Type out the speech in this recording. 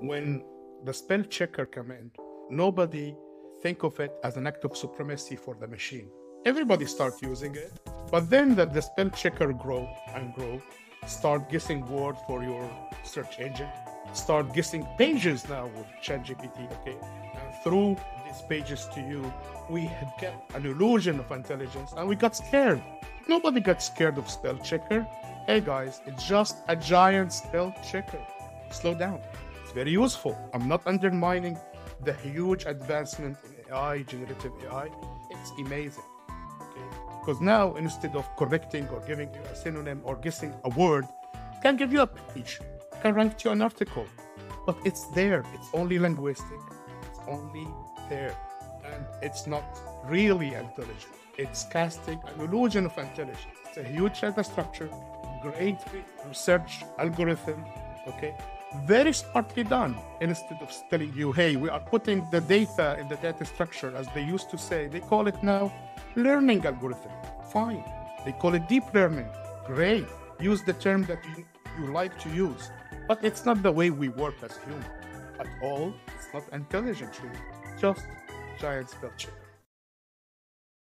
when the spell checker come in, nobody think of it as an act of supremacy for the machine. Everybody start using it, but then that the spell checker grow and grow, start guessing word for your search engine, start guessing pages now with ChatGPT, okay? And through these pages to you, we get an illusion of intelligence and we got scared. Nobody got scared of spell checker. Hey guys, it's just a giant spell checker. Slow down. It's very useful. I'm not undermining the huge advancement in AI, generative AI. It's amazing. Because now instead of correcting or giving you a synonym or guessing a word, can give you a page, can write you an article. But it's there. It's only linguistic. It's only there. And it's not really intelligent. It's casting an illusion of intelligence. It's a huge data structure, great research algorithm, okay? Very smartly done. Instead of telling you, hey, we are putting the data in the data structure, as they used to say, they call it now learning algorithm. Fine. They call it deep learning. Great. Use the term that you, you like to use. But it's not the way we work as humans at all. It's not intelligent, really. Just giant spell.